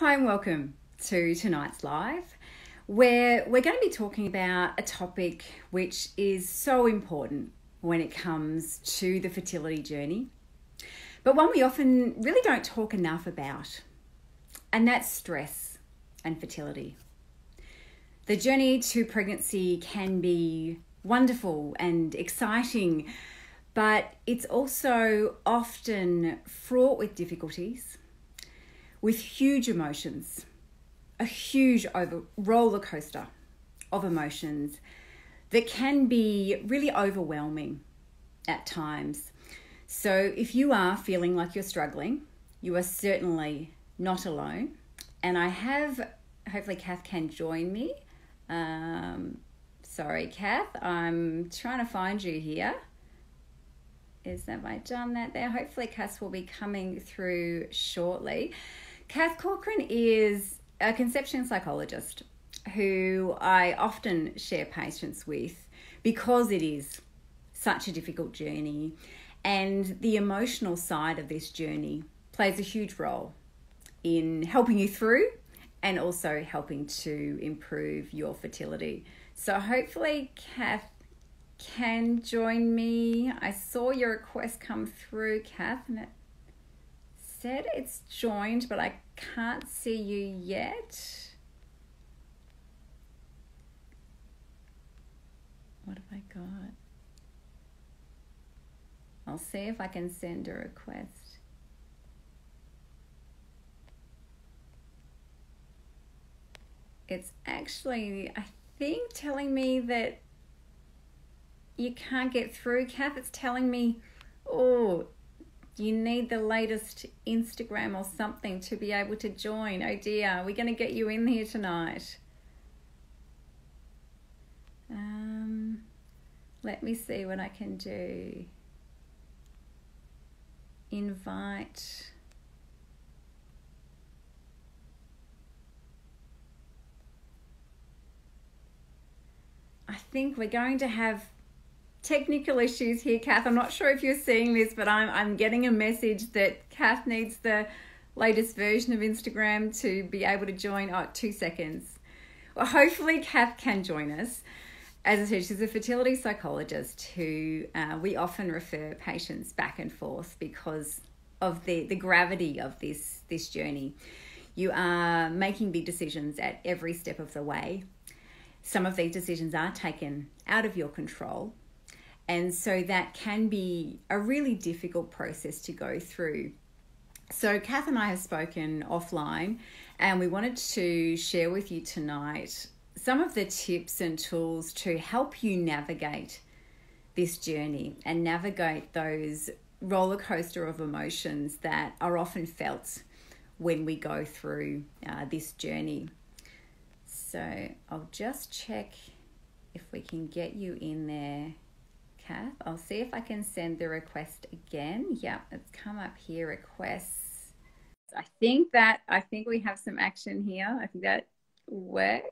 Hi, and welcome to tonight's live, where we're going to be talking about a topic which is so important when it comes to the fertility journey, but one we often really don't talk enough about, and that's stress and fertility. The journey to pregnancy can be wonderful and exciting, but it's also often fraught with difficulties with huge emotions, a huge over roller coaster of emotions that can be really overwhelming at times. So if you are feeling like you're struggling, you are certainly not alone. And I have, hopefully, Cath can join me. Um, sorry, Cath, I'm trying to find you here. Is have I done that there? Hopefully, Cath will be coming through shortly. Cath Corcoran is a conception psychologist who I often share patients with because it is such a difficult journey and the emotional side of this journey plays a huge role in helping you through and also helping to improve your fertility. So hopefully Cath can join me. I saw your request come through, Cath, and it said it's joined, but I can't see you yet. What have I got? I'll see if I can send a request. It's actually, I think, telling me that you can't get through. Cath, it's telling me, oh, you need the latest Instagram or something to be able to join. Oh dear, we're going to get you in here tonight. Um, let me see what I can do. Invite. I think we're going to have technical issues here, Cath. I'm not sure if you're seeing this, but I'm, I'm getting a message that Cath needs the latest version of Instagram to be able to join. Oh, two seconds. Well, hopefully, Cath can join us. As I said, she's a fertility psychologist who uh, we often refer patients back and forth because of the, the gravity of this, this journey. You are making big decisions at every step of the way. Some of these decisions are taken out of your control, and so that can be a really difficult process to go through. So, Cath and I have spoken offline, and we wanted to share with you tonight some of the tips and tools to help you navigate this journey and navigate those roller coaster of emotions that are often felt when we go through uh, this journey. So, I'll just check if we can get you in there Cath. I'll see if I can send the request again. Yeah, it's come up here, requests. I think that, I think we have some action here. I think that worked.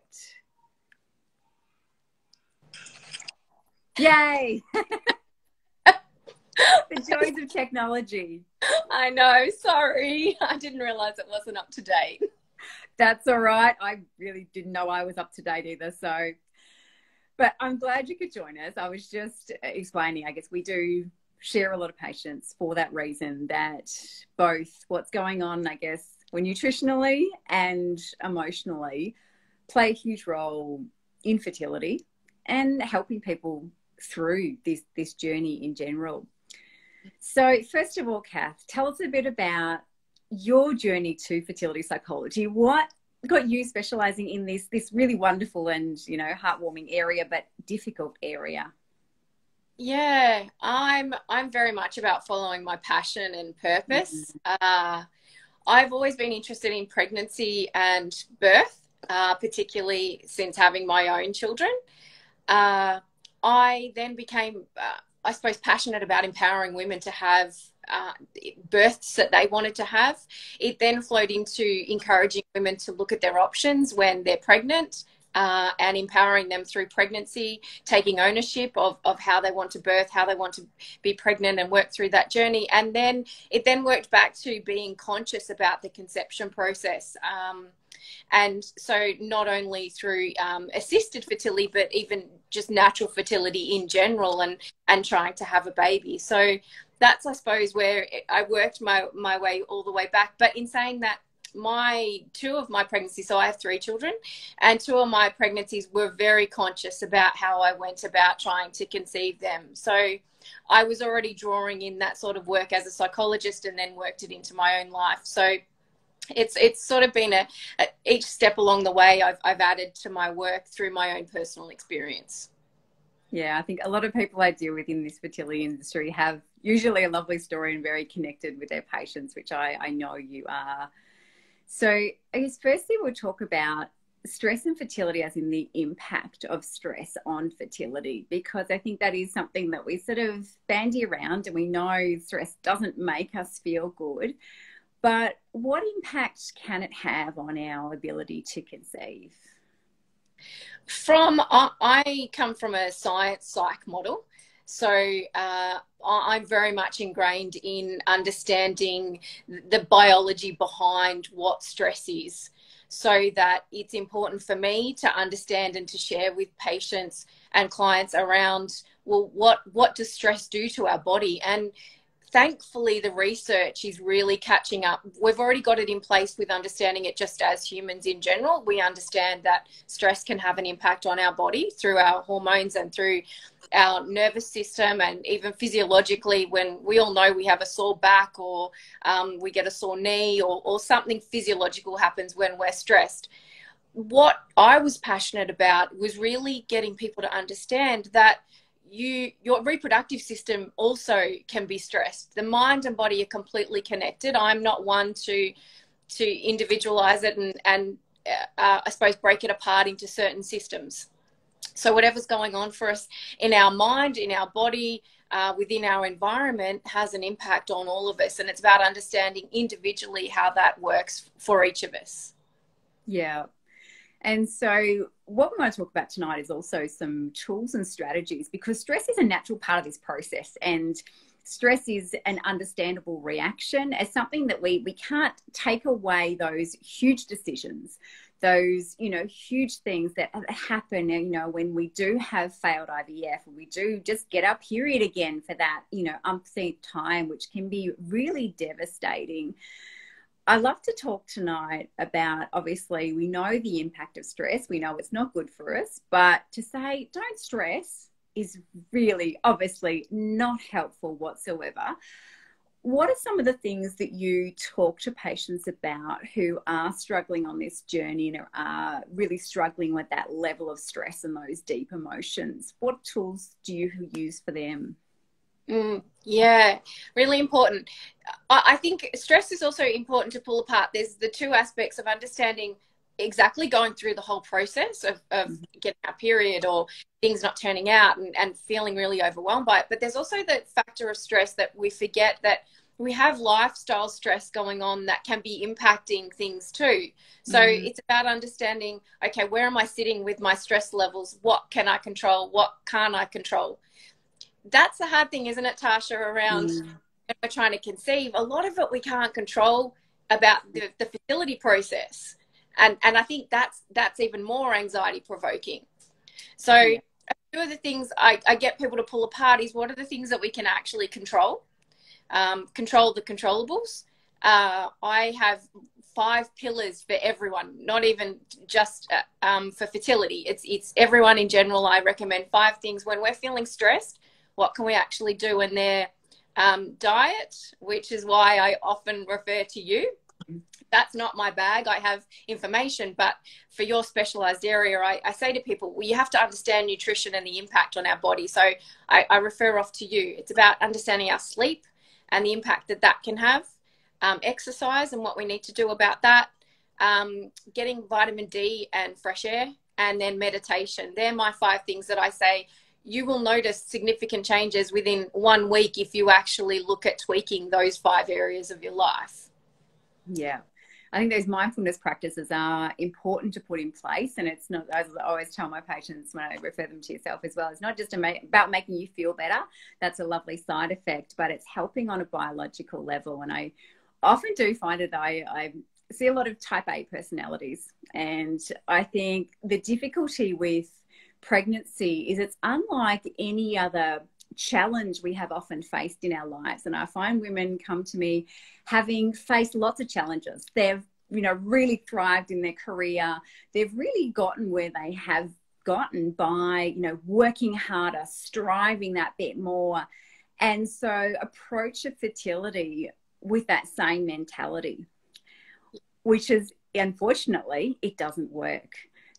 Yay! the joys of technology. I know, sorry. I didn't realize it wasn't up to date. That's all right. I really didn't know I was up to date either. So but I'm glad you could join us. I was just explaining, I guess we do share a lot of patients for that reason that both what's going on, I guess, when nutritionally and emotionally play a huge role in fertility and helping people through this this journey in general. So, first of all, Cath, tell us a bit about your journey to fertility psychology. What got you specializing in this this really wonderful and you know heartwarming area but difficult area. Yeah i'm i'm very much about following my passion and purpose. Mm-hmm. uh, i've always been interested in pregnancy and birth uh, particularly since having my own children. Uh, i then became uh, i suppose passionate about empowering women to have uh, births that they wanted to have. It then flowed into encouraging women to look at their options when they're pregnant, uh, and empowering them through pregnancy, taking ownership of, of how they want to birth, how they want to be pregnant and work through that journey. And then it then worked back to being conscious about the conception process. Um, and so not only through um, assisted fertility, but even just natural fertility in general and, and trying to have a baby. So that's, I suppose, where I worked my, my way all the way back. But in saying that, my two of my pregnancies, so I have three children, and two of my pregnancies were very conscious about how I went about trying to conceive them. So I was already drawing in that sort of work as a psychologist and then worked it into my own life. So it's it's sort of been a, a each step along the way I've, I've added to my work through my own personal experience. Yeah, I think a lot of people I deal with in this fertility industry have usually a lovely story and very connected with their patients, which I, I know you are. So, I guess firstly, we'll talk about stress and fertility as in the impact of stress on fertility, because I think that is something that we sort of bandy around and we know stress doesn't make us feel good. But what impact can it have on our ability to conceive? From I come from a science psych model, so uh, I'm very much ingrained in understanding the biology behind what stress is, so that it's important for me to understand and to share with patients and clients around well what what does stress do to our body? And thankfully the research is really catching up. We've already got it in place with understanding it just as humans in general. We understand that stress can have an impact on our body through our hormones and through our nervous system and even physiologically when we all know we have a sore back or um, we get a sore knee or, or something physiological happens when we're stressed. What i was passionate about was really getting people to understand that you your reproductive system also can be stressed. The mind and body are completely connected. I'm not one to to individualize it and and uh, i suppose break it apart into certain systems. So whatever's going on for us in our mind in our body uh, within our environment has an impact on all of us and it's about understanding individually how that works for each of us. Yeah and so, what we want to talk about tonight is also some tools and strategies because stress is a natural part of this process. And stress is an understandable reaction as something that we, we can't take away those huge decisions those you know huge things that happen you know when we do have failed ivf we do just get our period again for that you know umpteenth time which can be really devastating I love to talk tonight about obviously we know the impact of stress, we know it's not good for us, but to say don't stress is really obviously not helpful whatsoever. What are some of the things that you talk to patients about who are struggling on this journey and are really struggling with that level of stress and those deep emotions? What tools do you use for them? Mm, yeah, really important. I think stress is also important to pull apart. There's the two aspects of understanding exactly going through the whole process of, of mm-hmm. getting our period or things not turning out and, and feeling really overwhelmed by it. But there's also the factor of stress that we forget that we have lifestyle stress going on that can be impacting things too. So mm. it's about understanding okay, where am I sitting with my stress levels? What can I control? What can't I control? That's the hard thing, isn't it, Tasha, around mm. when we're trying to conceive. A lot of it we can't control about the, the fertility process. And and I think that's that's even more anxiety provoking. So yeah. a few of the things I, I get people to pull apart is what are the things that we can actually control? Um, control the controllables. Uh, I have five pillars for everyone, not even just uh, um, for fertility. It's it's everyone in general. I recommend five things when we're feeling stressed what can we actually do in their um, diet, which is why I often refer to you. That's not my bag. I have information, but for your specialized area, I, I say to people, well, you have to understand nutrition and the impact on our body. So I, I refer off to you. It's about understanding our sleep and the impact that that can have, um, exercise and what we need to do about that, um, getting vitamin D and fresh air, and then meditation. They're my five things that I say you will notice significant changes within one week if you actually look at tweaking those five areas of your life. Yeah. I think those mindfulness practices are important to put in place. And it's not, as I always tell my patients when I refer them to yourself as well, it's not just about making you feel better. That's a lovely side effect, but it's helping on a biological level. And I often do find it, I, I see a lot of type A personalities. And I think the difficulty with pregnancy is it's unlike any other challenge we have often faced in our lives. And I find women come to me having faced lots of challenges. They've, you know, really thrived in their career. They've really gotten where they have gotten by, you know, working harder, striving that bit more. And so approach a fertility with that same mentality, which is unfortunately, it doesn't work.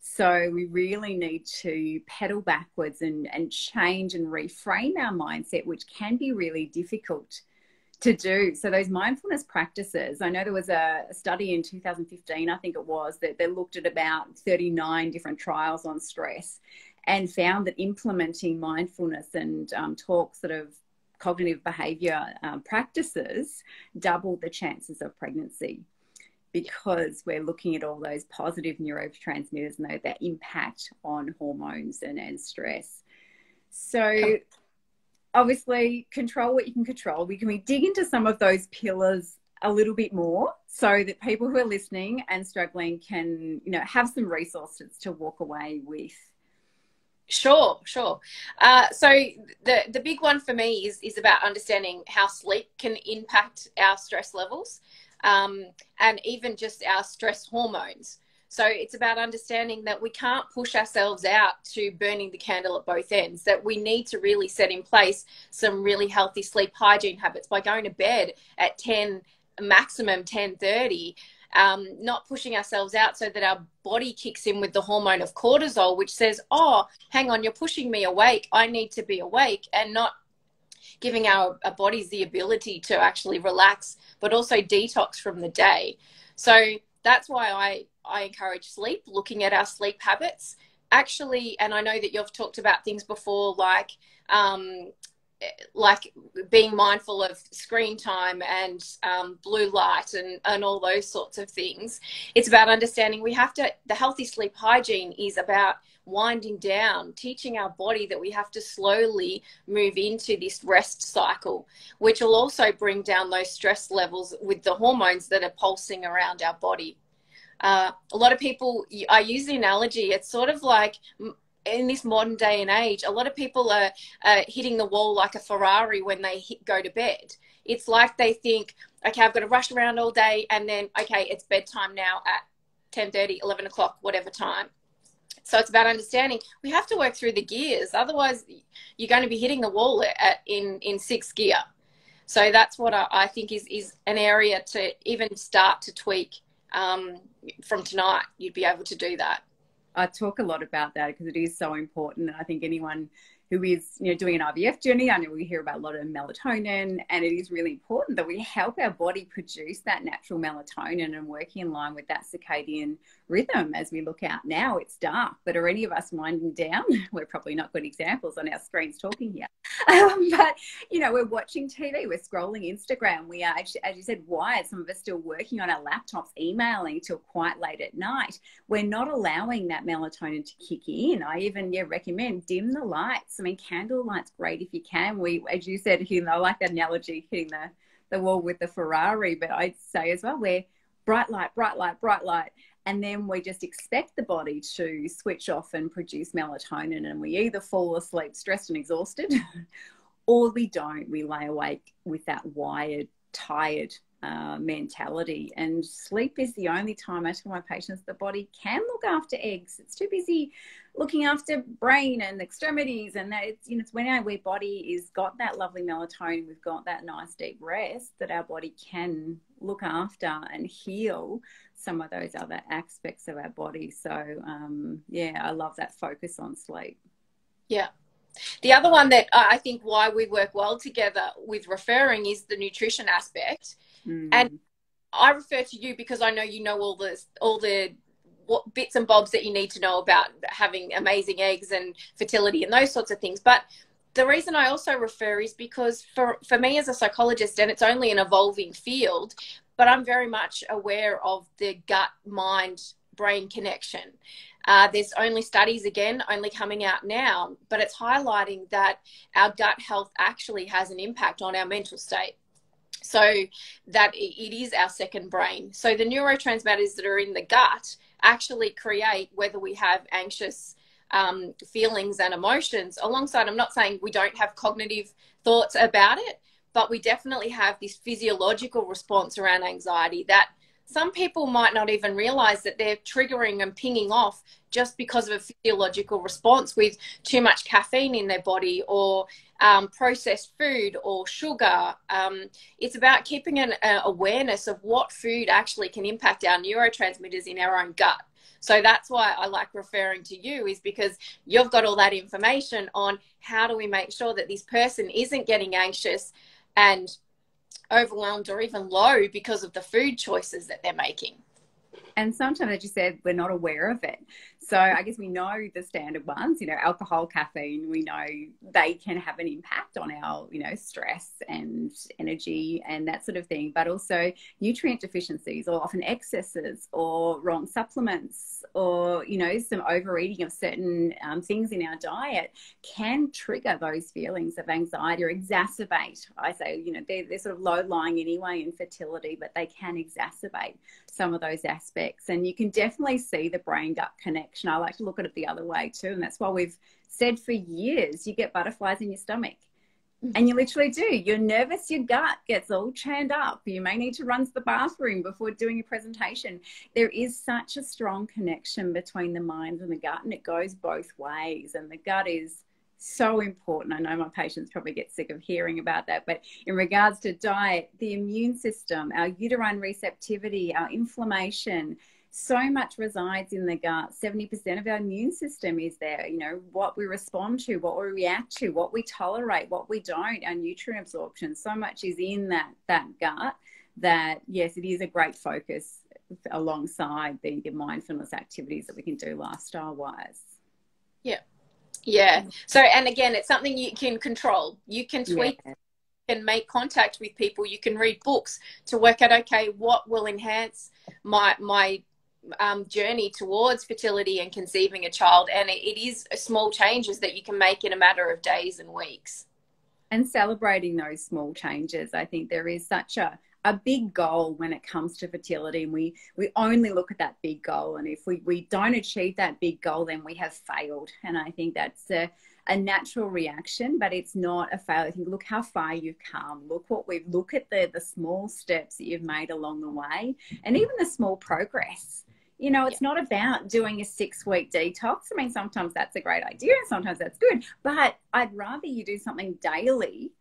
So we really need to pedal backwards and, and change and reframe our mindset, which can be really difficult to do. So those mindfulness practices, I know there was a study in 2015, I think it was, that they looked at about 39 different trials on stress and found that implementing mindfulness and um, talk sort of cognitive behavior um, practices doubled the chances of pregnancy because we're looking at all those positive neurotransmitters and that impact on hormones and, and stress. So obviously control what you can control. We can we dig into some of those pillars a little bit more so that people who are listening and struggling can, you know, have some resources to walk away with. Sure, sure. Uh, so the the big one for me is is about understanding how sleep can impact our stress levels um, and even just our stress hormones. So it's about understanding that we can't push ourselves out to burning the candle at both ends, that we need to really set in place some really healthy sleep hygiene habits by going to bed at 10, maximum 10.30, um, not pushing ourselves out so that our body kicks in with the hormone of cortisol, which says, oh, hang on, you're pushing me awake. I need to be awake and not giving our, our bodies the ability to actually relax, but also detox from the day. So that's why I, I encourage sleep, looking at our sleep habits. Actually, and I know that you've talked about things before like um, like being mindful of screen time and um, blue light and, and all those sorts of things. It's about understanding we have to, the healthy sleep hygiene is about winding down, teaching our body that we have to slowly move into this rest cycle, which will also bring down those stress levels with the hormones that are pulsing around our body. Uh, a lot of people, I use the analogy, it's sort of like in this modern day and age, a lot of people are, are hitting the wall like a Ferrari when they hit, go to bed. It's like they think, okay, I've got to rush around all day, and then okay, it's bedtime now at 10 30, 11 o'clock, whatever time. So it's about understanding we have to work through the gears. Otherwise, you're going to be hitting the wall at, in, in sixth gear. So that's what I, I think is, is an area to even start to tweak um, from tonight. You'd be able to do that. I talk a lot about that because it is so important. And I think anyone who is you know doing an IVF journey. I know we hear about a lot of melatonin, and it is really important that we help our body produce that natural melatonin and working in line with that circadian rhythm. As we look out now, it's dark, but are any of us winding down? We're probably not good examples on our screens talking here, um, but you know we're watching TV, we're scrolling Instagram, we are, as you said, wired. Some of us still working on our laptops, emailing till quite late at night. We're not allowing that melatonin to kick in. I even yeah recommend dim the lights I mean, candlelight's great if you can. We, as you said, you know, I like that analogy, hitting the, the wall with the Ferrari, but I'd say as well, we're bright light, bright light, bright light. And then we just expect the body to switch off and produce melatonin, and we either fall asleep stressed and exhausted, or we don't. We lay awake with that wired, tired uh, mentality. And sleep is the only time I tell my patients the body can look after eggs. It's too busy looking after brain and extremities and that it's you know it's when our body is got that lovely melatonin we've got that nice deep rest that our body can look after and heal some of those other aspects of our body so um, yeah i love that focus on sleep yeah the other one that i think why we work well together with referring is the nutrition aspect mm. and I refer to you because I know you know all the all the what bits and bobs that you need to know about having amazing eggs and fertility and those sorts of things. But the reason I also refer is because for, for me as a psychologist, and it's only an evolving field, but I'm very much aware of the gut mind brain connection. Uh, there's only studies, again, only coming out now, but it's highlighting that our gut health actually has an impact on our mental state. So that it is our second brain. So the neurotransmitters that are in the gut actually create whether we have anxious um, feelings and emotions alongside i'm not saying we don't have cognitive thoughts about it but we definitely have this physiological response around anxiety that some people might not even realize that they're triggering and pinging off just because of a physiological response with too much caffeine in their body or um, processed food or sugar. Um, it's about keeping an uh, awareness of what food actually can impact our neurotransmitters in our own gut. So that's why I like referring to you, is because you've got all that information on how do we make sure that this person isn't getting anxious and overwhelmed or even low because of the food choices that they're making. And sometimes, as you said, we're not aware of it. So I guess we know the standard ones, you know, alcohol, caffeine, we know they can have an impact on our, you know, stress and energy and that sort of thing. But also nutrient deficiencies or often excesses or wrong supplements or, you know, some overeating of certain um, things in our diet can trigger those feelings of anxiety or exacerbate. I say, you know, they're, they're sort of low lying anyway in fertility, but they can exacerbate some of those aspects. And you can definitely see the brain gut connection. I like to look at it the other way too. And that's why we've said for years you get butterflies in your stomach. Mm-hmm. And you literally do. You're nervous, your gut gets all churned up. You may need to run to the bathroom before doing your presentation. There is such a strong connection between the mind and the gut, and it goes both ways. And the gut is so important. I know my patients probably get sick of hearing about that, but in regards to diet, the immune system, our uterine receptivity, our inflammation, so much resides in the gut. 70% of our immune system is there. You know, what we respond to, what we react to, what we tolerate, what we don't, our nutrient absorption. So much is in that, that gut that, yes, it is a great focus alongside the, the mindfulness activities that we can do lifestyle wise. Yeah. Yeah. So, and again, it's something you can control. You can tweak yeah can make contact with people you can read books to work out okay what will enhance my my um, journey towards fertility and conceiving a child. And it, it is small changes that you can make in a matter of days and weeks. And celebrating those small changes, I think there is such a, a big goal when it comes to fertility and we we only look at that big goal and if we, we don't achieve that big goal then we have failed and i think that's a, a natural reaction but it's not a failure think look how far you've come look what we've look at the the small steps that you've made along the way and even the small progress you know, it's yeah. not about doing a six week detox. I mean, sometimes that's a great idea, sometimes that's good, but I'd rather you do something daily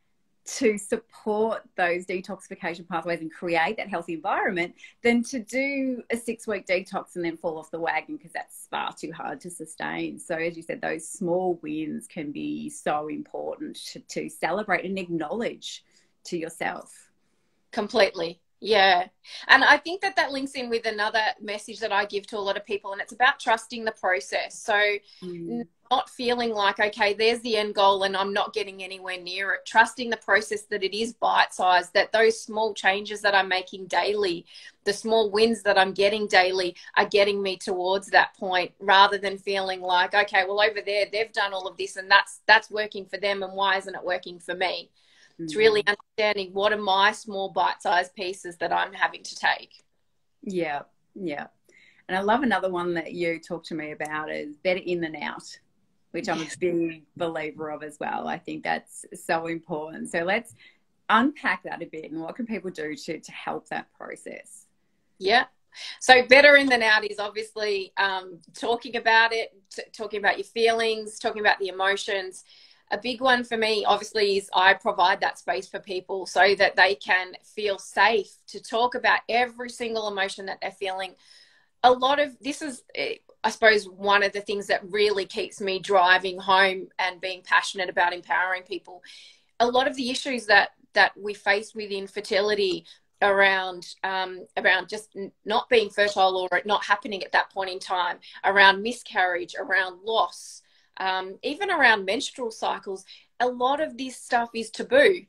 to support those detoxification pathways and create that healthy environment than to do a six week detox and then fall off the wagon because that's far too hard to sustain. So, as you said, those small wins can be so important to, to celebrate and acknowledge to yourself. Completely. Yeah. And I think that that links in with another message that I give to a lot of people, and it's about trusting the process. So, mm. not feeling like, okay, there's the end goal and I'm not getting anywhere near it. Trusting the process that it is bite sized, that those small changes that I'm making daily, the small wins that I'm getting daily are getting me towards that point rather than feeling like, okay, well, over there, they've done all of this and that's, that's working for them and why isn't it working for me? Mm-hmm. It's really understanding what are my small bite sized pieces that I'm having to take. Yeah, yeah. And I love another one that you talked to me about is better in than out, which I'm a big believer of as well. I think that's so important. So let's unpack that a bit and what can people do to, to help that process? Yeah. So better in than out is obviously um, talking about it, t- talking about your feelings, talking about the emotions, a big one for me obviously is i provide that space for people so that they can feel safe to talk about every single emotion that they're feeling. A lot of this is i suppose one of the things that really keeps me driving home and being passionate about empowering people. A lot of the issues that that we face with infertility around um, around just not being fertile or it not happening at that point in time around miscarriage around loss um, even around menstrual cycles, a lot of this stuff is taboo.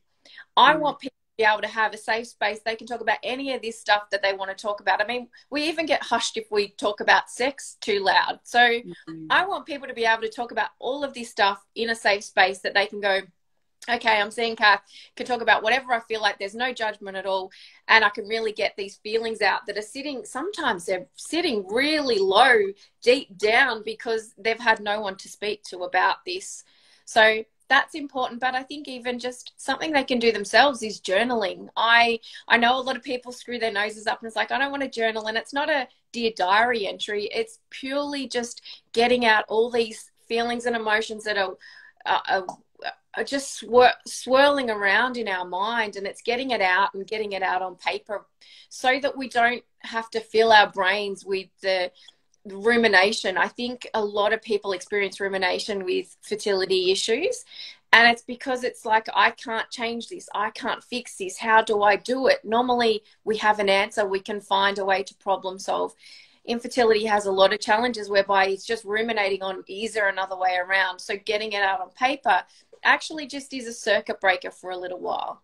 I mm. want people to be able to have a safe space. They can talk about any of this stuff that they want to talk about. I mean, we even get hushed if we talk about sex too loud. So mm-hmm. I want people to be able to talk about all of this stuff in a safe space that they can go, okay, I'm seeing Cath, can talk about whatever I feel like. There's no judgment at all. And I can really get these feelings out that are sitting, sometimes they're sitting really low, deep down because they've had no one to speak to about this. So that's important but i think even just something they can do themselves is journaling i i know a lot of people screw their noses up and it's like i don't want to journal and it's not a dear diary entry it's purely just getting out all these feelings and emotions that are, are, are Uh, just swir- swirling around in our mind and it's getting it out and getting it out on paper so that we don't have to fill our brains with the rumination. I think a lot of people experience rumination with fertility issues. And it's because it's like, I can't change this. I can't fix this. How do I do it? Normally, we have an answer. We can find a way to problem solve. Infertility has a lot of challenges whereby it's just ruminating on is there another way around? So, getting it out on paper actually just is a circuit breaker for a little while.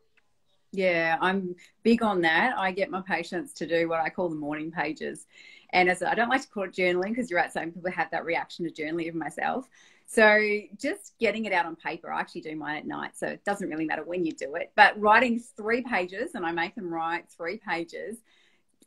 Yeah, I'm big on that. I get my patients to do what I call the morning pages. And as I don't like to call it journaling because you're right, some people have that reaction to journaling even myself. So just getting it out on paper, I actually do mine at night. So it doesn't really matter when you do it. But writing three pages, and I make them write three pages,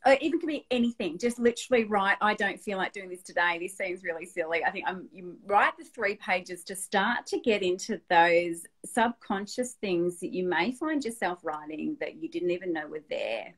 uh, even can be anything. Just literally write, I don't feel like doing this today. This seems really silly. I think I'm, you write the three pages to start to get into those subconscious things that you may find yourself writing that you didn't even know were there.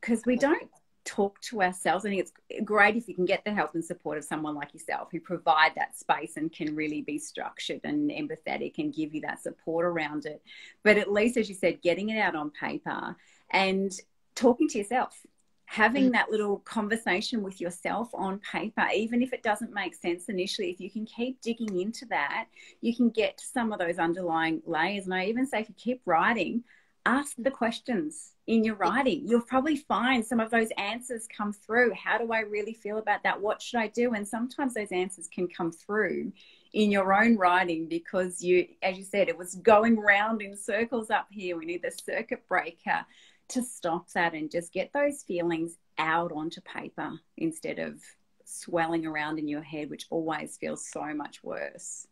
Because we don't talk to ourselves. I think it's great if you can get the help and support of someone like yourself who provide that space and can really be structured and empathetic and give you that support around it. But at least, as you said, getting it out on paper and talking to yourself. Having mm. that little conversation with yourself on paper, even if it doesn't make sense initially, if you can keep digging into that, you can get to some of those underlying layers. And I even say, if you keep writing, ask the questions in your writing. You'll probably find some of those answers come through. How do I really feel about that? What should I do? And sometimes those answers can come through in your own writing because you, as you said, it was going round in circles up here. We need the circuit breaker to stop that and just get those feelings out onto paper instead of swelling around in your head, which always feels so much worse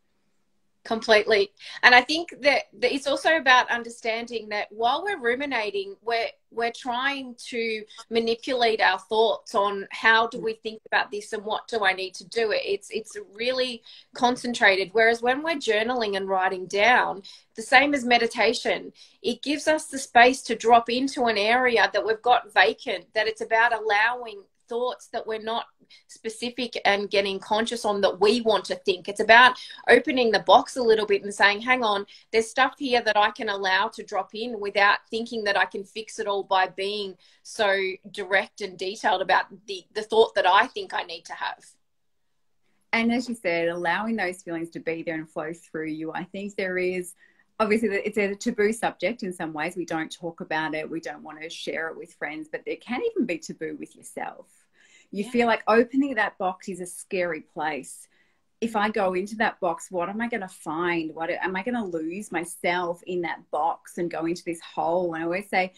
completely. And i think that, it's also about understanding that while we're ruminating we're we're trying to manipulate our thoughts on how do we think about this and what do i need to do. It it's it's really concentrated. Whereas when we're journaling and writing down the same as meditation it gives us the space to drop into an area that we've got vacant that it's about allowing thoughts that we're not specific and getting conscious on that we want to think. It's about opening the box a little bit and saying, hang on, there's stuff here that I can allow to drop in without thinking that I can fix it all by being so direct and detailed about the, the thought that I think I need to have. And as you said, allowing those feelings to be there and flow through you, I think there is obviously it's a taboo subject in some ways we don't talk about it we don't want to share it with friends but there can even be taboo with yourself you yeah. feel like opening that box is a scary place. If I go into that box, what am I going to find? What am I going to lose myself in that box and go into this hole? And I always say,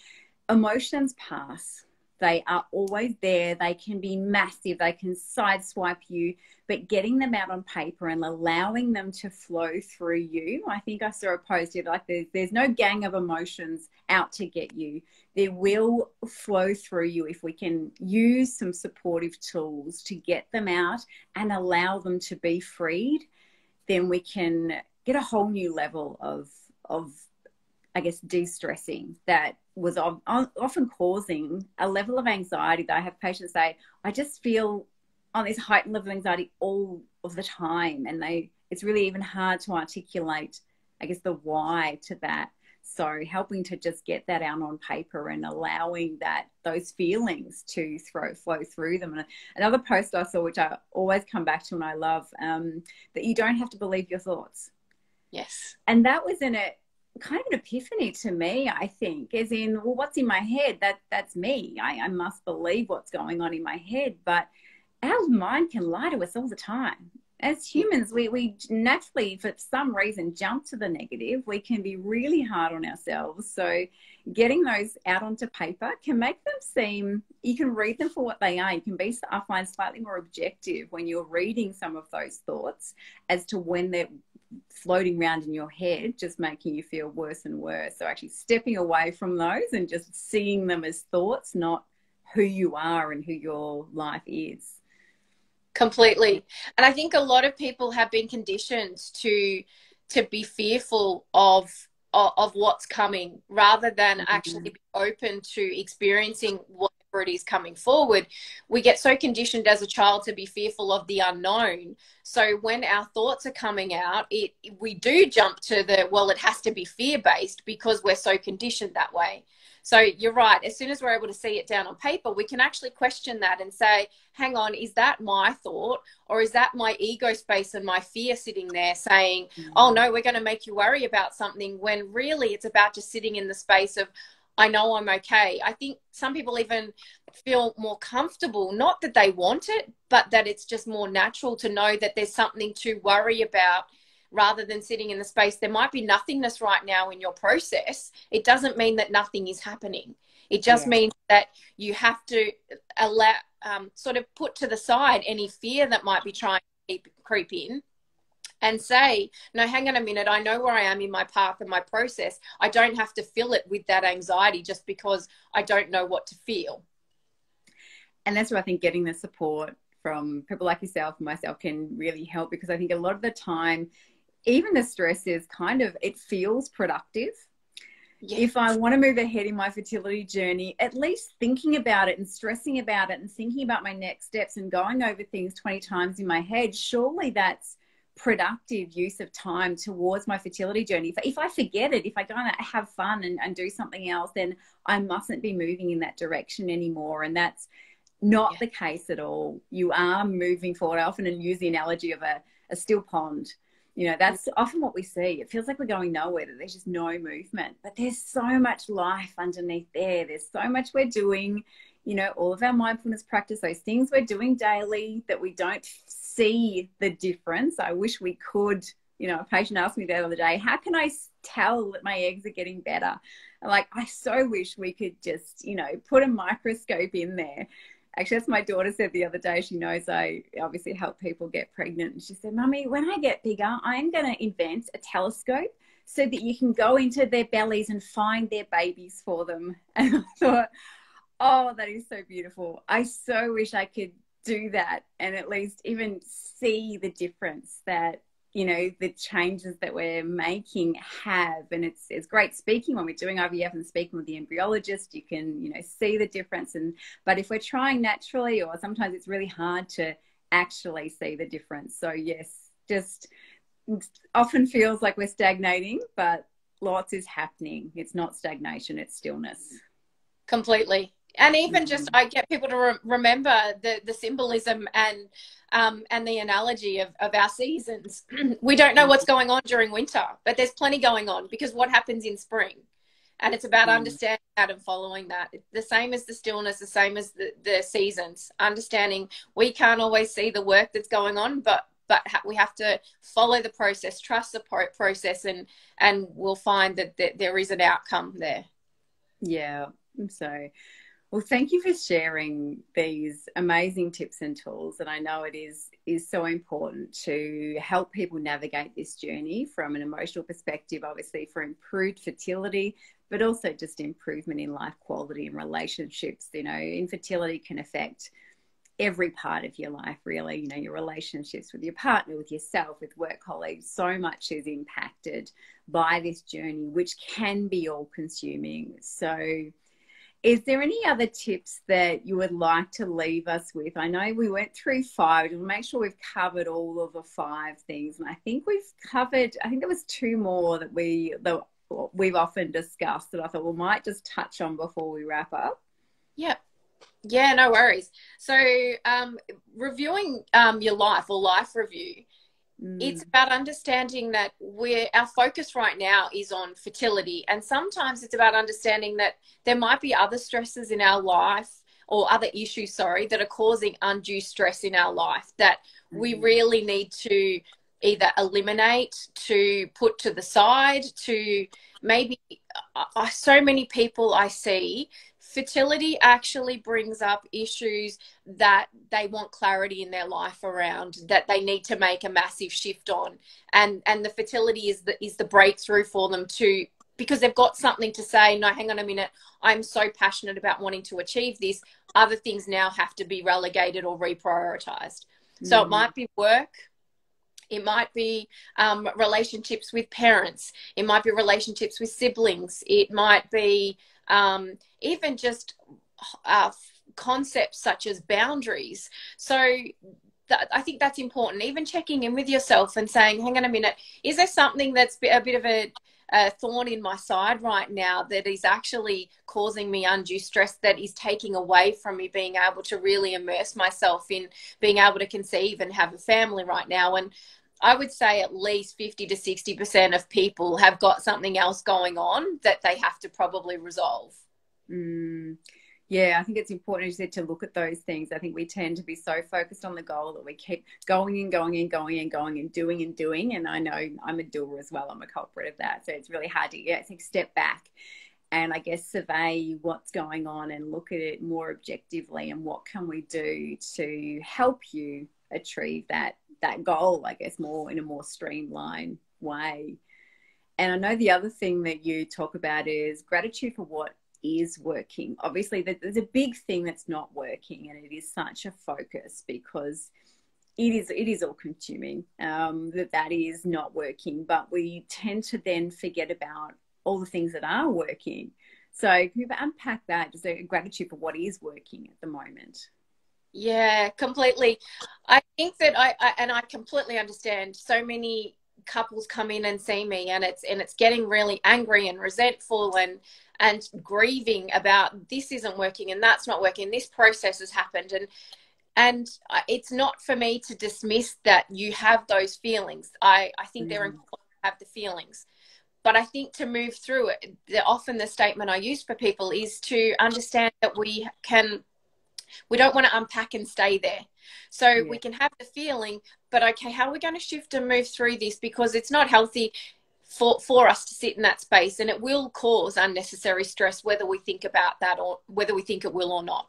emotions pass. They are always there. They can be massive. They can sideswipe you, but getting them out on paper and allowing them to flow through you. I think I saw a post here like there's, there's no gang of emotions out to get you. There will flow through you if we can use some supportive tools to get them out and allow them to be freed. Then we can get a whole new level of of I guess, de stressing that was often causing a level of anxiety that I have patients say, I just feel on this heightened level of anxiety all of the time. And they, it's really even hard to articulate, I guess, the why to that. So helping to just get that out on paper and allowing that those feelings to throw flow through them. And another post I saw, which I always come back to and I love, um, that you don't have to believe your thoughts. Yes. And that was in it kind of an epiphany to me i think as in well what's in my head that that's me I, I must believe what's going on in my head but our mind can lie to us all the time as humans, we, we naturally, for some reason, jump to the negative. We can be really hard on ourselves. So, getting those out onto paper can make them seem, you can read them for what they are. You can be, I find, slightly more objective when you're reading some of those thoughts as to when they're floating around in your head, just making you feel worse and worse. So, actually stepping away from those and just seeing them as thoughts, not who you are and who your life is completely and i think a lot of people have been conditioned to to be fearful of of, of what's coming rather than mm-hmm. actually be open to experiencing whatever it is coming forward we get so conditioned as a child to be fearful of the unknown so when our thoughts are coming out it we do jump to the well it has to be fear based because we're so conditioned that way so you're right. As soon as we're able to see it down on paper, we can actually question that and say, hang on, is that my thought or is that my ego space and my fear sitting there saying, mm-hmm. oh no, we're going to make you worry about something when really it's about just sitting in the space of, I know I'm okay. I think some people even feel more comfortable, not that they want it, but that it's just more natural to know that there's something to worry about rather than sitting in the space. There might be nothingness right now in your process. It doesn't mean that nothing is happening. It just yeah. means that you have to allow, um, sort of put to the side any fear that might be trying to creep in and say, no, hang on a minute, I know where I am in my path and my process. I don't have to fill it with that anxiety just because I don't know what to feel. And that's where I think getting the support from people like yourself and myself can really help because I think a lot of the time even the stress is kind of it feels productive yes. if i want to move ahead in my fertility journey at least thinking about it and stressing about it and thinking about my next steps and going over things 20 times in my head surely that's productive use of time towards my fertility journey if, if i forget it if i go and have fun and, and do something else then i mustn't be moving in that direction anymore and that's not yeah. the case at all you are moving forward i often use the analogy of a, a still pond you know, that's often what we see. It feels like we're going nowhere, that there's just no movement. But there's so much life underneath there. There's so much we're doing, you know, all of our mindfulness practice, those things we're doing daily that we don't see the difference. I wish we could. You know, a patient asked me the other day, how can I tell that my eggs are getting better? I'm like, I so wish we could just, you know, put a microscope in there Actually, that's my daughter said the other day. She knows I obviously help people get pregnant. She said, Mummy, when I get bigger, I'm going to invent a telescope so that you can go into their bellies and find their babies for them. And I thought, oh, that is so beautiful. I so wish I could do that and at least even see the difference that you know the changes that we're making have. And it's it's great speaking when we're doing IVF and speaking with the embryologist. You can you know see the difference and but if we're trying naturally or sometimes it's really hard to actually see the difference. So yes just often feels like we're stagnating but lots is happening. It's not stagnation it's stillness. Completely and even just i get people to re- remember the the symbolism and um, and the analogy of, of our seasons. We don't know what's going on during winter but there's plenty going on because what happens in spring? And it's about mm. understanding that and following that. The same as the stillness the same as the, the seasons. Understanding we can't always see the work that's going on but but ha- we have to follow the process trust the pro- process and and we'll find that, that there is an outcome there. Yeah. So well, thank you for sharing these amazing tips and tools. And I know it is is so important to help people navigate this journey from an emotional perspective, obviously for improved fertility, but also just improvement in life quality and relationships. You know, infertility can affect every part of your life, really. You know, your relationships with your partner, with yourself, with work colleagues. So much is impacted by this journey, which can be all consuming. So is there any other tips that you would like to leave us with? I know we went through five. We'll make sure we've covered all of the five things, and I think we've covered. I think there was two more that we that we've often discussed that I thought we might just touch on before we wrap up. Yep. Yeah, no worries. So, um, reviewing um, your life or life review Mm. It's about understanding that we're our focus right now is on fertility, and sometimes it's about understanding that there might be other stresses in our life or other issues, sorry, that are causing undue stress in our life that mm-hmm. we really need to either eliminate, to put to the side, to maybe uh, so many people I see fertility actually brings up issues that they want clarity in their life around that they need to make a massive shift on and and the fertility is the is the breakthrough for them to because they've got something to say no hang on a minute i'm so passionate about wanting to achieve this other things now have to be relegated or reprioritized mm. so it mm. might be work it might be um, relationships with parents. It might be relationships with siblings. It might be um, even just uh, concepts such as boundaries. So I think that's important. Even checking in with yourself and saying, "Hang on a minute, is there something that's a bit of a a thorn in my side right now that is actually causing me undue stress that is taking away from me being able to really immerse myself in being able to conceive and have a family right now? And I would say at least 50 to 60% of people have got something else going on that they have to probably resolve. Mm yeah, I think it's important, as you said, to look at those things. I think we tend to be so focused on the goal that we keep going and going and going and going and doing and doing. And I know I'm a doer as well. I'm a culprit of that. So it's really hard to yeah, think step back and I guess survey what's going on and look at it more objectively and what can we do to help you achieve that that goal, I guess, more in a more streamlined way. And I know the other thing that you talk about is gratitude for what is working. Obviously, there's a big thing that's not working, and it is such a focus because it is it is all consuming um, that that is not working. But we tend to then forget about all the things that are working. So, can you unpack that? Just a gratitude for what is working at the moment. Yeah, completely. I think that I, I and I completely understand. So many couples come in and see me, and it's and it's getting really angry and resentful and and grieving about this isn't working and that's not working this process has happened and and it's not for me to dismiss that you have those feelings i i think mm. they're important to have the feelings but i think to move through it the, often the statement i use for people is to understand that we can we don't want to unpack and stay there. So yeah. we can have the feeling but okay how are we going to shift and move through this? Because it's not healthy for, for us to sit in that space and it will cause unnecessary stress whether we think about that or whether we think it will or not.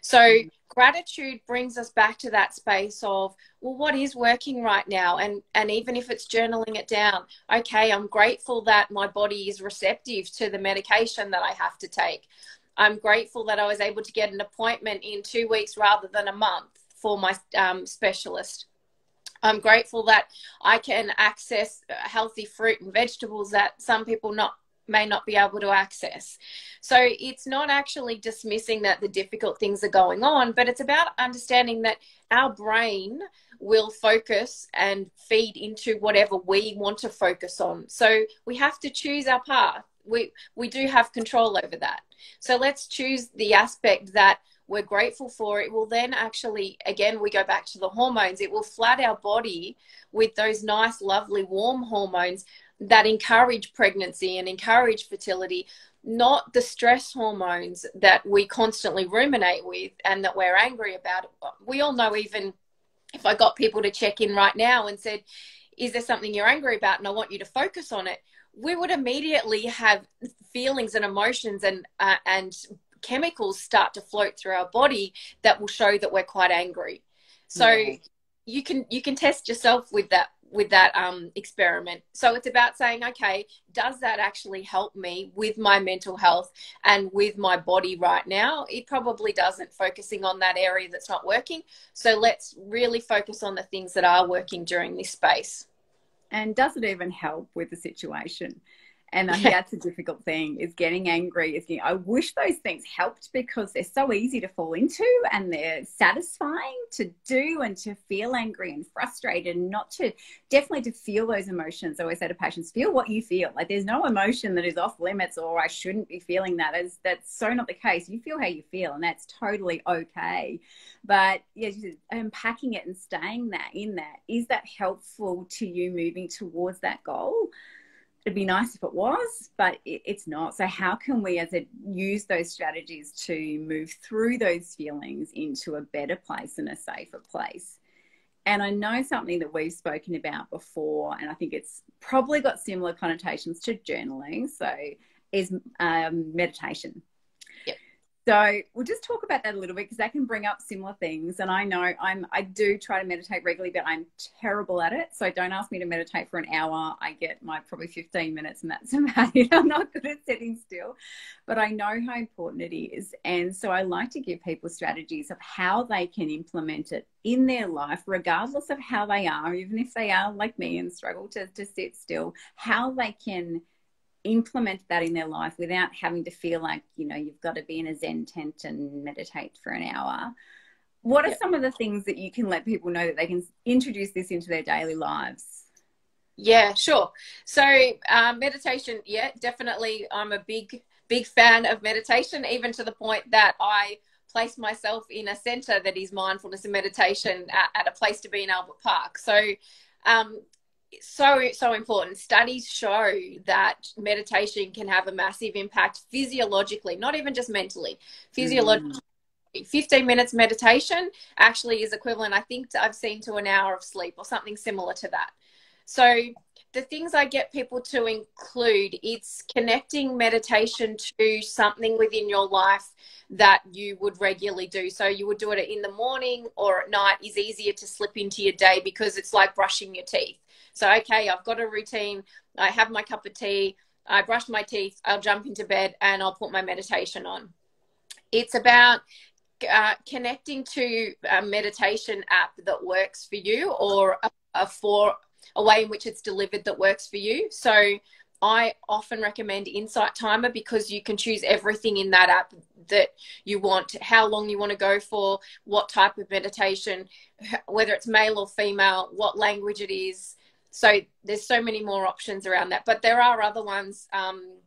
So mm. gratitude brings us back to that space of well what is working right now? And and even if it's journaling it down okay i'm grateful that my body is receptive to the medication that i have to take i'm grateful that i was able to get an appointment in two weeks rather than a month for my um, specialist I'm grateful that I can access healthy fruit and vegetables that some people not may not be able to access. So it's not actually dismissing that the difficult things are going on, but it's about understanding that our brain will focus and feed into whatever we want to focus on. So we have to choose our path. We we do have control over that. So let's choose the aspect that we're grateful for, it will then actually, again, we go back to the hormones, it will flood our body with those nice, lovely, warm hormones that encourage pregnancy and encourage fertility, not the stress hormones that we constantly ruminate with and that we're angry about. We all know, even if I got people to check in right now and said, Is there something you're angry about? And I want you to focus on it. We would immediately have feelings and emotions and uh, and chemicals start to float through our body that will show that we're quite angry. So yeah. you can you can test yourself with that with that um, experiment. So it's about saying, okay, does that actually help me with my mental health and with my body right now? It probably doesn't, focusing on that area that's not working. So let's really focus on the things that are working during this space. And does it even help with the situation? And I think that's a difficult thing is getting angry. Is getting, I wish those things helped because they're so easy to fall into and they're satisfying to do and to feel angry and frustrated and not to definitely to feel those emotions. I always say to patients, feel what you feel. Like there's no emotion that is off limits or I shouldn't be feeling that. As that's so not the case. You feel how you feel and that's totally okay. But yeah, unpacking it and staying that in that, is that helpful to you moving towards that goal? It'd be nice if it was, but it, it's not. So how can we as a use those strategies to move through those feelings into a better place and a safer place? And I know something that we've spoken about before, and I think it's probably got similar connotations to journaling. So is um, meditation. So we'll just talk about that a little bit because that can bring up similar things. And I know I'm I do try to meditate regularly, but I'm terrible at it. So don't ask me to meditate for an hour. I get my probably 15 minutes and that's about it. I'm not good at sitting still. But I know how important it is. And so I like to give people strategies of how they can implement it in their life, regardless of how they are, even if they are like me and struggle to, to sit still, how they can implement that in their life without having to feel like you know you've got to be in a zen tent and meditate for an hour. What are some of the things that you can let people know that they can introduce this into their daily lives? Yeah sure. So um, meditation yeah definitely i'm a big big fan of meditation even to the point that i place myself in a center that is mindfulness and meditation at, at a place to be in albert park. So um, so so important. Studies show that meditation can have a massive impact physiologically not even just mentally. Physiologically mm. 15 minutes meditation actually is equivalent i think i've seen to an hour of sleep or something similar to that. So the things i get people to include it's connecting meditation to something within your life that you would regularly do. So you would do it in the morning or at night is easier to slip into your day because it's like brushing your teeth so, okay, I've got a routine. I have my cup of tea. I brush my teeth. I'll jump into bed and I'll put my meditation on. It's about uh, connecting to a meditation app that works for you or a, a, for a way in which it's delivered that works for you. So I often recommend Insight Timer because you can choose everything in that app that you want, how long you want to go for, what type of meditation, whether it's male or female, what language it is, so there's so many more options around that. But there are other ones um,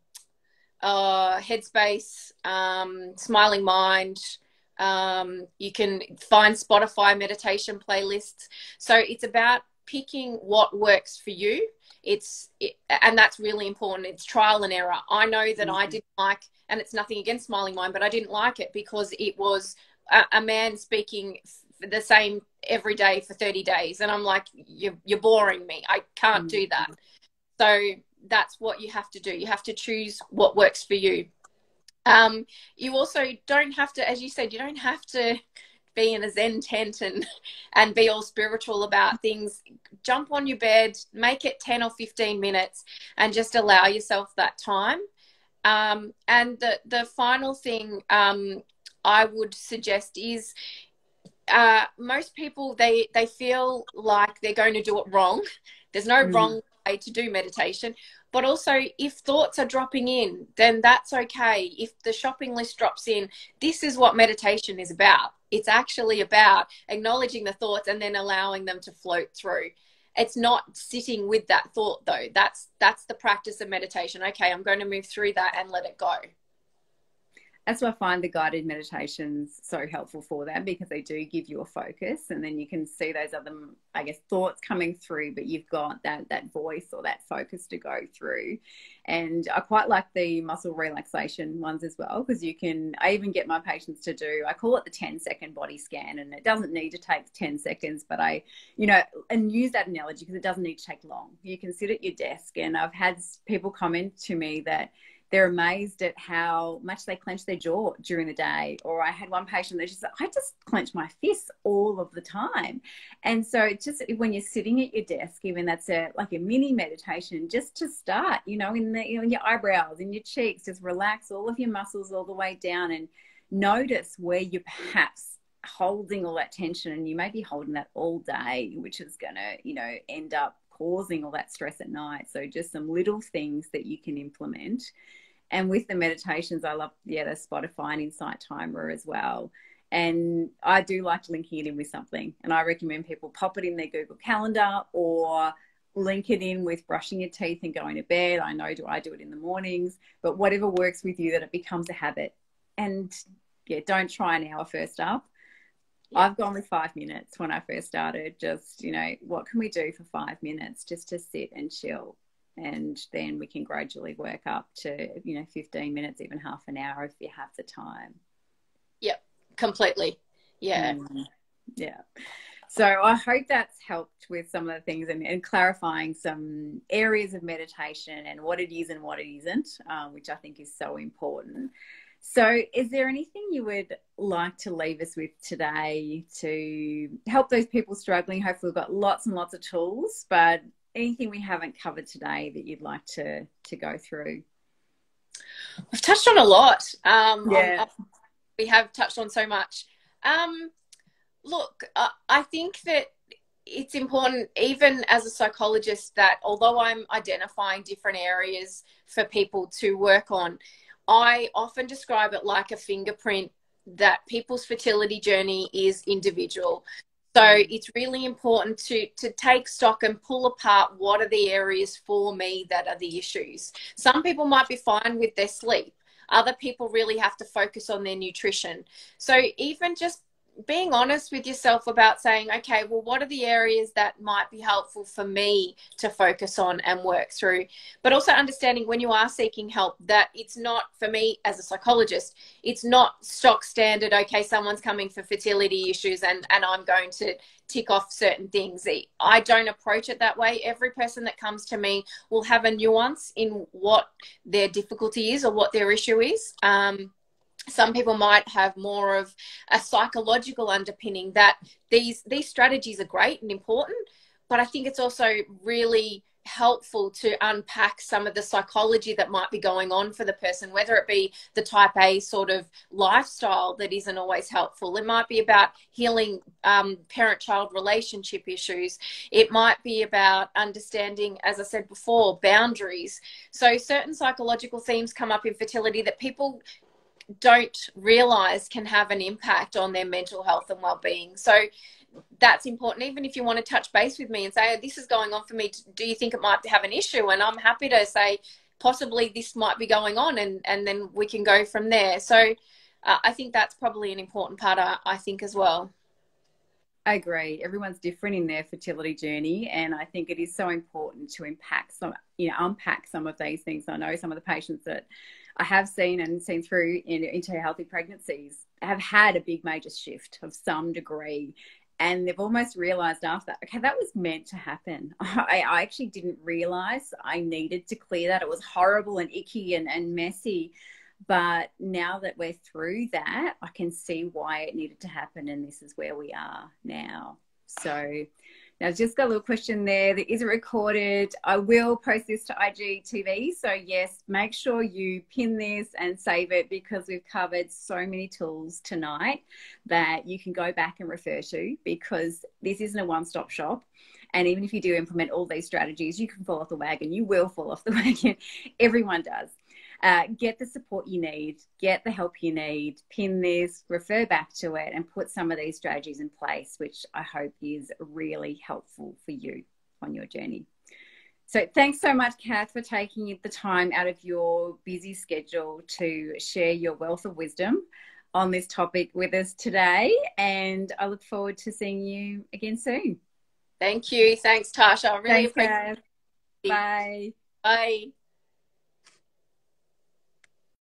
uh, headspace um, smiling mind. Um, you can find spotify meditation playlists. So it's about picking what works for you. It's it, and that's really important. It's trial and error. I know that mm-hmm. i didn't like and it's nothing against smiling mind but i didn't like it because it was a, a man speaking the same every day for 30 days. And i'm like you're, you're boring me. I can't mm. do that. So that's what you have to do. You have to choose what works for you. Um, you also don't have to as you said you don't have to be in a zen tent and and be all spiritual about things. Jump on your bed make it 10 or 15 minutes and just allow yourself that time. Um, and the the final thing um, i would suggest is uh, most people they they feel like they're going to do it wrong. There's no mm. wrong way to do meditation. But also, if thoughts are dropping in, then that's okay. If the shopping list drops in, this is what meditation is about. It's actually about acknowledging the thoughts and then allowing them to float through. It's not sitting with that thought though. That's that's the practice of meditation. Okay, I'm going to move through that and let it go that's why I find the guided meditations so helpful for them because they do give you a focus and then you can see those other, I guess, thoughts coming through, but you've got that that voice or that focus to go through. And I quite like the muscle relaxation ones as well because you can. I even get my patients to do. I call it the 10 second body scan, and it doesn't need to take 10 seconds, but I, you know, and use that analogy because it doesn't need to take long. You can sit at your desk, and I've had people comment to me that they're amazed at how much they clench their jaw during the day. Or I had one patient that just said, I just clench my fists all of the time. And so just when you're sitting at your desk, even that's a like a mini meditation, just to start, you know, in the in your eyebrows, in your cheeks, just relax all of your muscles all the way down and notice where you're perhaps holding all that tension and you may be holding that all day, which is gonna, you know, end up causing all that stress at night. So just some little things that you can implement. And with the meditations, I love yeah the Spotify and Insight Timer as well. And I do like linking it in with something. And I recommend people pop it in their Google Calendar or link it in with brushing your teeth and going to bed. I know do I do it in the mornings, but whatever works with you that it becomes a habit. And yeah, don't try an hour first up. Yeah. I've gone with five minutes when I first started. Just, you know, what can we do for five minutes just to sit and chill? and then we can gradually work up to you know 15 minutes even half an hour if you have the time yep completely yeah mm, yeah so I hope that's helped with some of the things and, and, clarifying some areas of meditation and what it is and what it isn't, um, which I think is so important. So, is there anything you would like to leave us with today to help those people struggling? Hopefully, we've got lots and lots of tools, but anything we haven't covered today that you'd like to to go through? We've touched on a lot. Um, yeah. We have touched on so much. Um, look, I think that it's important, even as a psychologist, that although I'm identifying different areas for people to work on, I often describe it like a fingerprint that people's fertility journey is individual. So it's really important to to take stock and pull apart what are the areas for me that are the issues. Some people might be fine with their sleep. Other people really have to focus on their nutrition. So even just being honest with yourself about saying, okay, well, what are the areas that might be helpful for me to focus on and work through? But also understanding when you are seeking help that it's not, for me as a psychologist, it's not stock standard, okay, someone's coming for fertility issues and, and I'm going to tick off certain things. I don't approach it that way. Every person that comes to me will have a nuance in what their difficulty is or what their issue is. Um, some people might have more of a psychological underpinning that these these strategies are great and important but i think it's also really helpful to unpack some of the psychology that might be going on for the person, whether it be the type A sort of lifestyle that isn't always helpful. It might be about healing um, parent child relationship issues. It might be about understanding, as I said before, boundaries. So, certain psychological themes come up in fertility that people don't realize can have an impact on their mental health and well-being. So that's important. Even if you want to touch base with me and say oh, this is going on for me do you think it might have an issue? And i'm happy to say possibly this might be going on and and then we can go from there. So uh, i think that's probably an important part I, I think as well I agree. Everyone's different in their fertility journey, and I think it is so important to impact some, you know, unpack some of these things. I know some of the patients that I have seen and seen through in, into healthy pregnancies have had a big major shift of some degree. And they've almost realized after that, okay, that was meant to happen. I, I actually didn't realize I needed to clear that. It was horrible and icky and, and messy. But now that we're through that, I can see why it needed to happen. And this is where we are now. So now, I've just got a little question there that isn't recorded. I will post this to IGTV. So, yes, make sure you pin this and save it because we've covered so many tools tonight that you can go back and refer to because this isn't a one stop shop. And even if you do implement all these strategies, you can fall off the wagon. You will fall off the wagon. Everyone does. Uh, get the support you need, get the help you need, pin this, refer back to it, and put some of these strategies in place, which I hope is really helpful for you on your journey. So, thanks so much, Cath, for taking the time out of your busy schedule to share your wealth of wisdom on this topic with us today. And I look forward to seeing you again soon. Thank you. Thanks, Tasha. I really Thanks, appreciate it. Bye. Bye.